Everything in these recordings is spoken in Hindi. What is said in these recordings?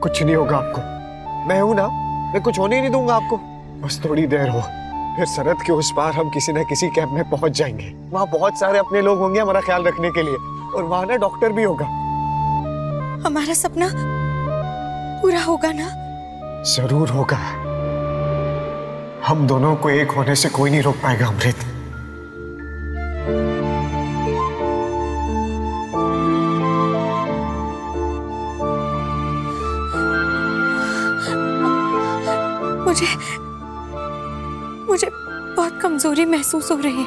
कुछ नहीं होगा आपको। मैं हूँ ना मैं कुछ होने ही नहीं दूँगा आपको। बस थोड़ी देर हो फिर सरहद के उस पार हम किसी न किसी कैंप में पहुँच जाएँगे। वहाँ बहुत सारे अपने लोग होंगे हमारा ख्याल रखने के लिए और वहाँ ना डॉक्टर भी होगा। हमारा सपना पूरा होगा ना? ज़रूर होगा। हम दोनों को एक होने से कोई नहीं रोक पाएगा अमृत। मुझे मुझे बहुत कमज़ोरी महसूस हो रही है।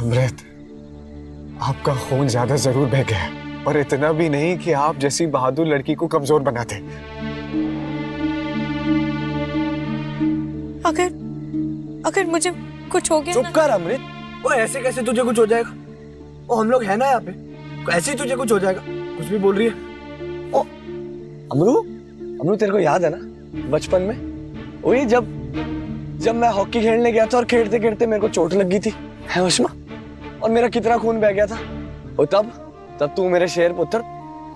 अमृत आपका खून ज़्यादा ज़रूर बह गया है पर इतना भी नहीं कि आप जैसी बहादुर लड़की को कमज़ोर बनाते। अगर अगर मुझे कुछ हो गया चुप कर अमृत। वो ऐसे कैसे तुझे कुछ हो जाएगा? वो हम लोग है ना यहाँ पे। ऐसे ही तुझे कुछ हो जाएगा। कुछ भी बोल रही है। ओ अमरू अमरू तेरे को याद है ना? बचपन में? वही जब जब मैं हॉकी खेलने गया था और खेलते खेलते मेरे को चोट लग गई थी, है उष्मा? और मेरा कितना खून बह गया था। और तब तब तू मेरे शेर पुत्र,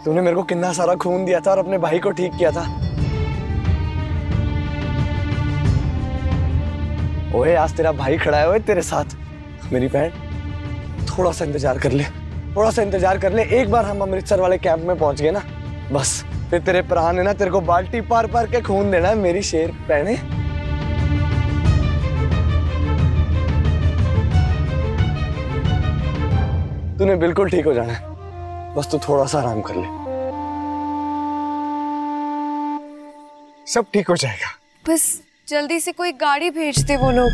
तूने मेरे को कितना सारा खून दिया था और अपने भाई को ठीक किया था। ओए, आज तेरा भाई खड़ा है, ओए, तेरे साथ। मेरी बहन, थोड़ा सा इंतज़ार कर ले, थोड़ा सा इंतज़ार कर ले, एक बार हम अमृतसर वाले कैंप में पहुँच गए ना, बस। फिर तेरे प्राण है ना तेरे को बाल्टी पार पार के खून देना मेरी शेर बहने तूने बिल्कुल ठीक हो जाना बस तू थोड़ा सा आराम कर ले। सब ठीक हो जाएगा। बस जल्दी से कोई गाड़ी भेजते वो लोग।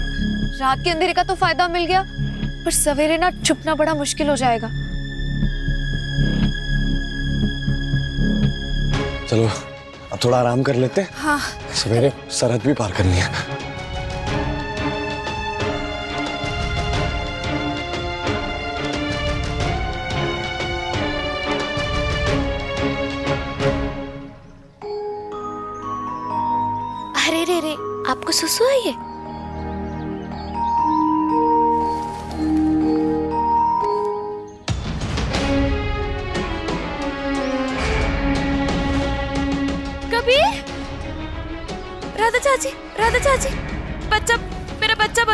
रात के अंधेरे का तो फ़ायदा मिल गया, पर सवेरे ना छुपना बड़ा मुश्किल हो जाएगा। चलो अब थोड़ा आराम कर लेते हैं। हाँ। सवेरे सरहद भी पार करनी है। अरे रे रे आपको सुसु आई है?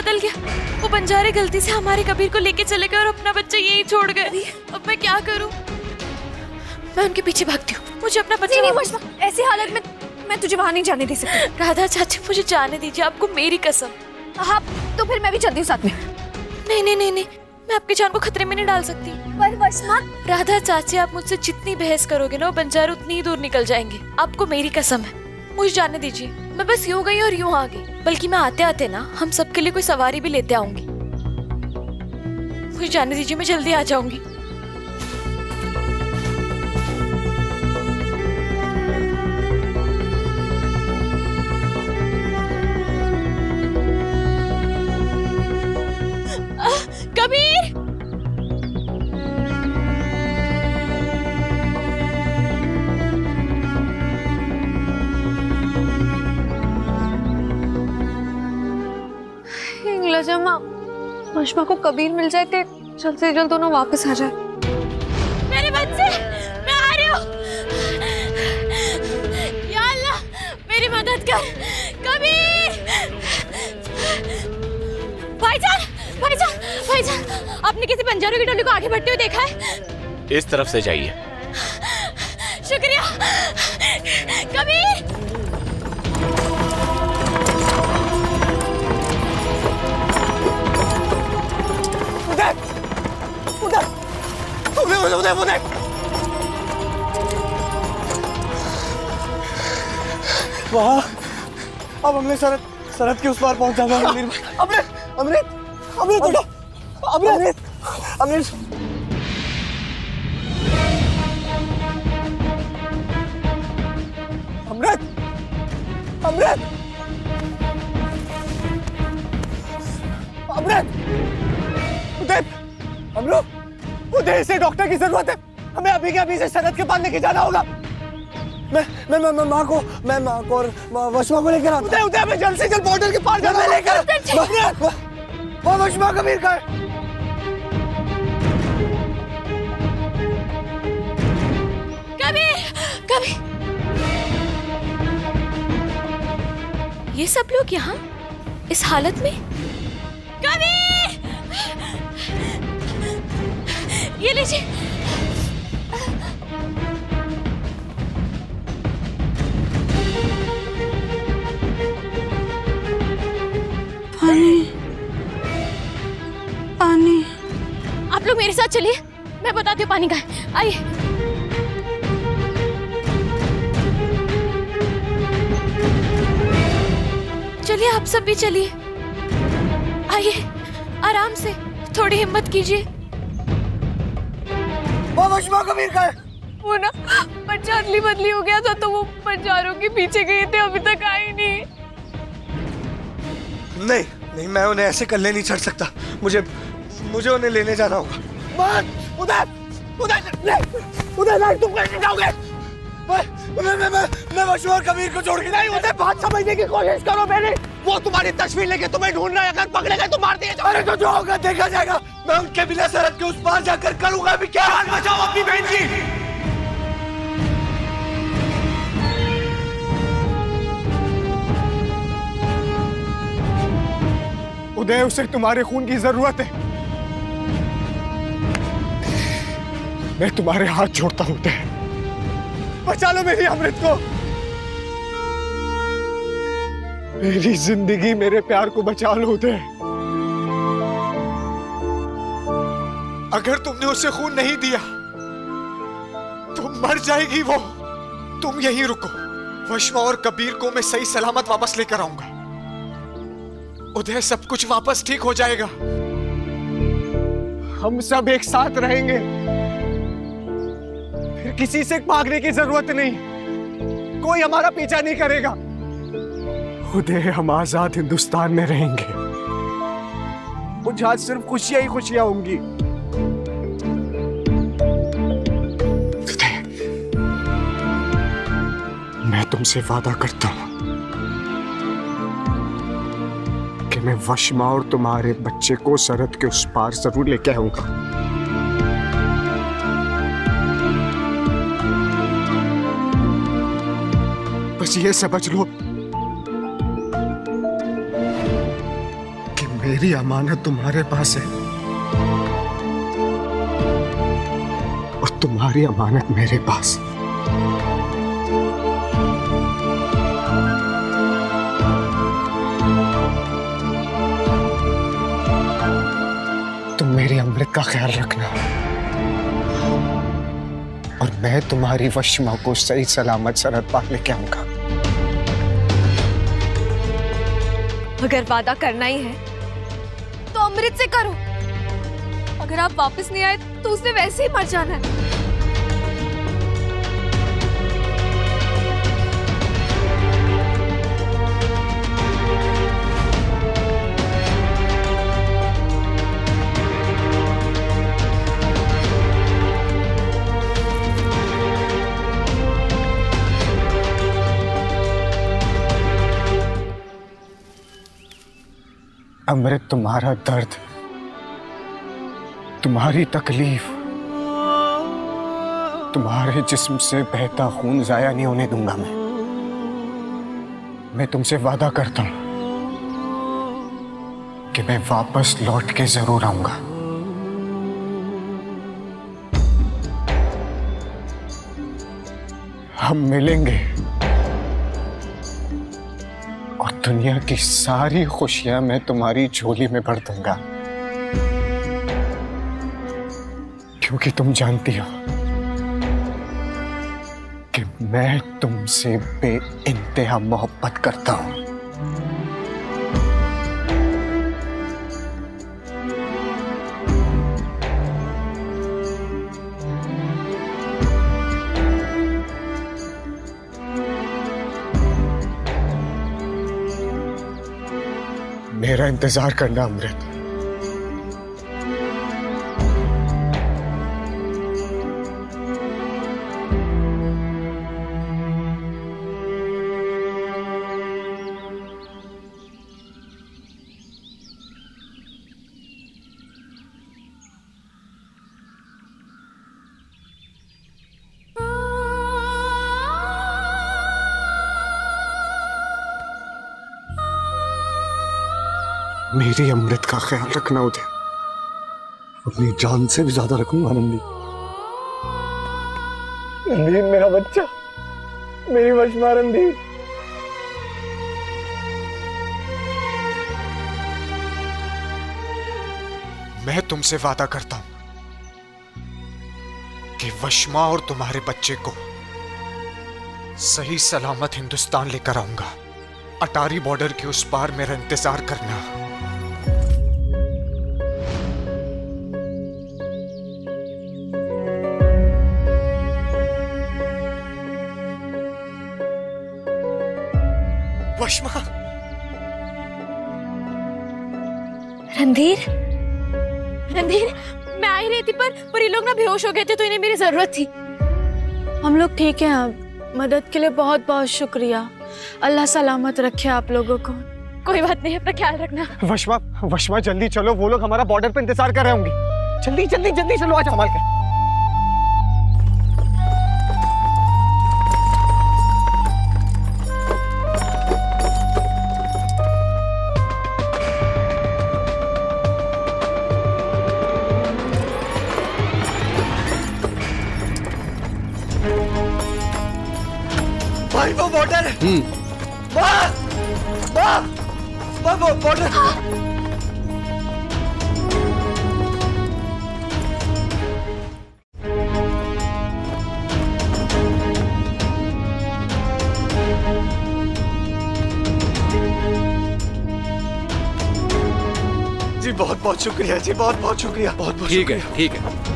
बदल गया। वो बंजारे गलती से हमारे कबीर को लेके चले गए और अपना बच्चा यही छोड़ गए। अब मैं क्या करूँ? मैं उनके पीछे भागती हूँ। मुझे अपना बच्चा नहीं वशमा ऐसी हालत में मैं तुझे वहाँ नहीं जाने दे सकती। राधा चाची मुझे जाने दीजिए। आपको मेरी कसम। हाँ तो फिर मैं भी चलती हूँ साथ में। नहीं नहीं नहीं नहीं। मैं आपकी जान को खतरे में नहीं डाल सकती। पर वशमा राधा चाची आप मुझसे जितनी बहस करोगे ना वो बंजारे उतनी ही दूर निकल जाएँगे। आपको मेरी कसम है। मुझे जाने दीजिए। मैं बस यूँ गई और यूँ आ गई। बल्कि मैं आते आते ना, हम सबके लिए कोई सवारी भी लेते आऊँगी। मुझे जाने दीजिए, मैं जल्दी आ जाऊँगी। वशमा को कबीर मिल जाए तो जल्द से जल्द दोनों वापस आ जाए। मेरे बच्चे मैं आ रही हूँ। या अल्लाह मेरी मदद कर। कबीर! भाईजान भाईजान भाईजान आपने किसी बंजारों की टोली को आगे बढ़ते हुए देखा है? इस तरफ़ से जाइए। शुक्रिया। कबीर! उदय उदय उदय वहाँ। अब हमने सरहद सरहद के उस पार पहुँच जाना है। अमृत अमृत अमृत अमृत अमृत। अमृत अमृत। अमृत। अमृत उदय अमरू मुझे से डॉक्टर की ज़रूरत है। हमें अभी के अभी से शरद के पास लेके जाना होगा। मैं मैं मैं, मैं माँ को मैं माँ को और वशमा को लेकर आता हूँ। हमें जल्द से जल्द बॉर्डर के पार जाना लेकर वो वशमा कबीर का कभी कभी। ये सब लोग यहाँ इस हालत में? ये लीजिए। पानी। पानी। आप लोग मेरे साथ चलिए। मैं बताती हूँ पानी का। आइए। चलिए आप सब भी चलिए। आइए। आराम से थोड़ी हिम्मत कीजिए। वो वशमा कबीर का है वो ना बच्चा अदली बदली हो गया था तो वो बंजारों के पीछे गए थे अभी तक आए नहीं। नहीं नहीं मैं उन्हें ऐसे कल्ले नहीं छड़ सकता। मुझे मुझे उन्हें लेने जाना होगा। मत उधर उधर नहीं उधर नहीं तुम कहीं नहीं जाओगे। मैं मैं मैं मैं, मशहूर कबीर को छोड़ के नहीं उसे बात समझने की कोशिश करो मेरी वो तुम्हारी तस्वीर लेके तुम्हें ढूंढ रहा है। अगर पकड़ेगा तो मार दिए अरे तो जो होगा देखा जाएगा। मैं उनके बिना सरहद के उस पार जाकर करूँगा अभी क्या? हाल बचाओ अपनी बहन की उदय उसे तुम्हारे खून की ज़रूरत है। मैं तुम्हारे हाथ जोड़ता हूँ उदय। बचा लो मेरी अमृत को। मेरी ज़िंदगी मेरे प्यार को बचा लो उदय अगर तुमने उसे खून नहीं दिया तो मर जाएगी वो। तुम यहीं रुको। वशमा और कबीर को मैं सही सलामत वापस लेकर आऊँगा। उदय सब कुछ वापस ठीक हो जाएगा। हम सब एक साथ रहेंगे। फिर किसी से भागने की ज़रूरत नहीं। कोई हमारा पीछा नहीं करेगा। उदय हम आज़ाद हिंदुस्तान में रहेंगे। मुझे आज सिर्फ़ खुशियाँ ही खुशियाँ होंगी। मैं तुमसे वादा करता हूँ कि मैं वशमा और तुम्हारे बच्चे को सरहद के उस पार ज़रूर लेके आऊँगा। बस ये समझ लो मेरी अमानत तुम्हारे पास है। और तुम्हारी अमानत मेरे पास। तुम मेरी अमृत का ख्याल रखना। और मैं तुम्हारी वशमा को सही सलामत सरहद पार लेके आऊँगा। अगर वादा करना ही है। अमृत से करो। अगर आप वापस नहीं आए तो उसने वैसे ही मर जाना है। अमृत तुम्हारा दर्द, तुम्हारी तकलीफ़, तुम्हारे जिस्म से बहता खून जाया नहीं होने दूँगा मैं। मैं तुमसे वादा करता हूँ कि मैं वापस लौट के ज़रूर आऊँगा। हम मिलेंगे। दुनिया की सारी खुशियाँ मैं तुम्हारी झोली में भर दूँगा। क्योंकि तुम जानती हो कि मैं तुमसे बे इंतहा मोहब्बत करता हूँ। मेरा इंतज़ार करना अमृत। मेरी अमृत का ख्याल रखना उदय अपनी जान से भी ज़्यादा रखूँगा रणधीर रणधीर मेरा बच्चा। मेरी वशमा रणधीर मैं तुमसे वादा करता हूँ कि वशमा और तुम्हारे बच्चे को सही सलामत हिंदुस्तान लेकर आऊँगा। अटारी बॉर्डर के उस पार मेरा इंतज़ार करना। वशमा रणधीर? रणधीर मैं आ ही रही थी पर पर ये लोग ना बेहोश हो गए थे तो इन्हें मेरी ज़रूरत थी। हम लोग ठीक हैं अब मदद के लिए बहुत बहुत शुक्रिया। अल्लाह सलामत रखे आप लोगों को। कोई बात नहीं अपना ख्याल रखना। वशमा वशमा जल्दी चलो वो लोग हमारा बॉर्डर पे इंतज़ार कर रहे होंगे। जल्दी जल्दी जल्दी चलो आज संभाल कर। वो बॉर्डर है। वाह! वाह! वाह वो बॉर्डर जी बहुत बहुत शुक्रिया जी बहुत बहुत शुक्रिया। बहुत बहुत ठीक है शुक्रिया। ठीक है।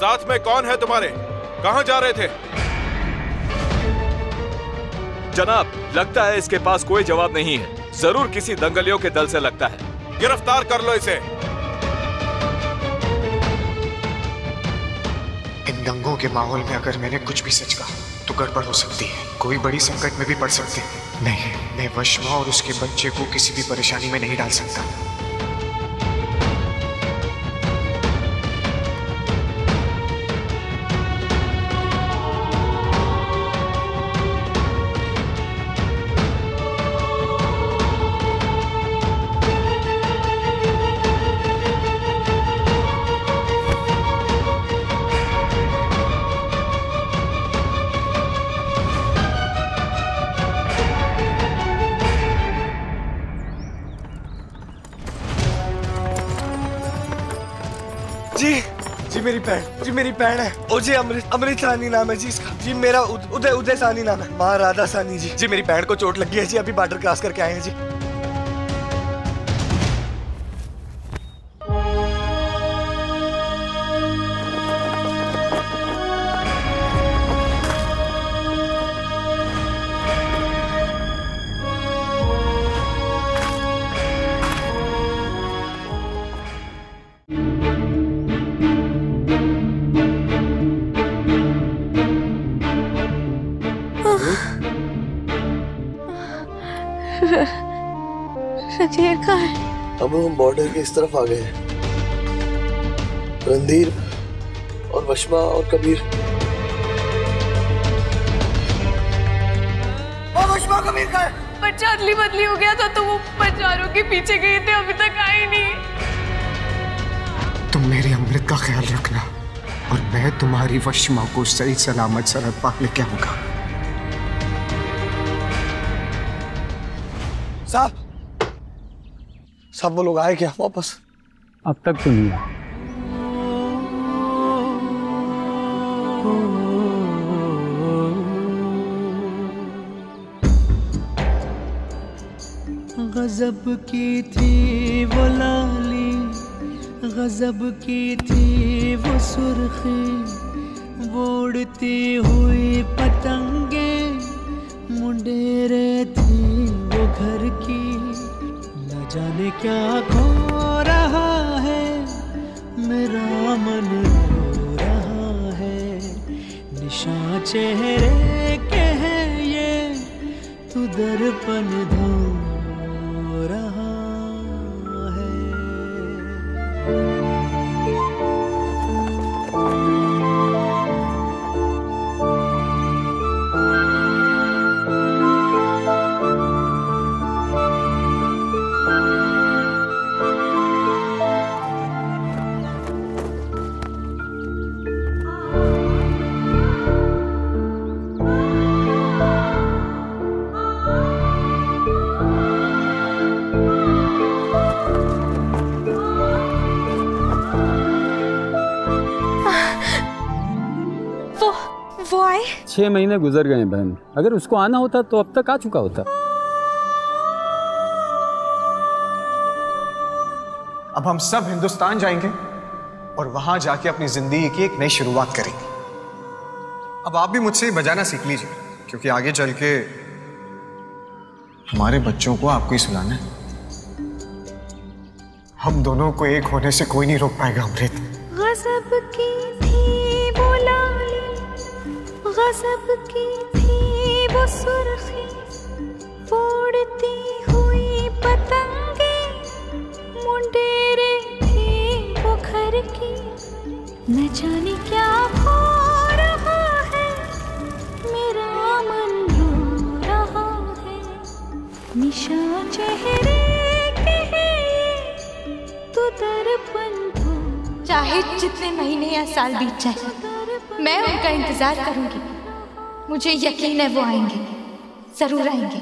साथ में कौन है तुम्हारे? कहाँ जा रहे थे? जनाब लगता है इसके पास कोई जवाब नहीं है। ज़रूर किसी दंगलियों के दल से लगता है। गिरफ़्तार कर लो इसे। इन दंगों के माहौल में अगर मैंने कुछ भी सच कहा तो गड़बड़ हो सकती है। कोई बड़ी संकट में भी पड़ सकते हैं। नहीं मैं वशमा और उसके बच्चे को किसी भी परेशानी में नहीं डाल सकता। जी मेरी बहन है। ओ जी अमृत अमृत सानी नाम है जी इसका। जी मेरा उदय उदय सानी नाम है। माँ राधा सानी जी। जी मेरी बहन को चोट लगी है जी, अभी बॉर्डर क्रॉस करके आए हैं जी। अब हम बॉर्डर के इस तरफ़ आ गए हैं। रणधीर और वशमा और कबीर। और वशमा कबीर का बच्चा अदली बदली हो गया था तो वो बचारों के पीछे गए थे अभी तक आए नहीं। तुम मेरे अमृत का ख्याल रखना और मैं तुम्हारी वशमा को सही सलामत सरहद पार लेके आऊँगा। साहब साहब वो लोग आए क्या वापस? अब तक तो नहीं गजब की थी वो लाली गजब की थी वो सुर्खी वो उड़ती हुई पतंगे मुंडेरे थी वो घर की। जाने क्या खो रहा है? मेरा मन रो रहा है। निशा चेहरे के है ये। तू दर्पण धो छह महीने गुजर गए बहन। अगर उसको आना होता तो अब तक आ चुका होता। अब हम सब हिंदुस्तान जाएँगे और वहाँ जाके अपनी ज़िंदगी की एक नई शुरुआत करेंगे। अब आप भी मुझसे बजाना सीख लीजिए क्योंकि आगे चल के हमारे बच्चों को आपको ही सुनाना है। हम दोनों को एक होने से कोई नहीं रोक पाएगा अमृत। गजब की थी लाली गजब की थी वो सुर्खी वो उड़ती हुई पतंगे। मुंडेरे थे वो घर की न जाने क्या हो रहा है। मेरा मन रो रहा है निशान चेहरे तू दर्पण चाहे जितने महीने या साल बीत जाए। मैं उनका इंतज़ार करूँगी। मुझे यकीन है वो आएँगे। ज़रूर आएँगे।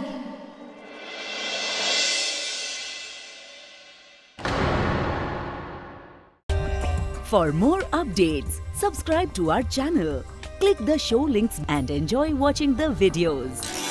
For more update subscribe to our channel click the show links and enjoy watching the videos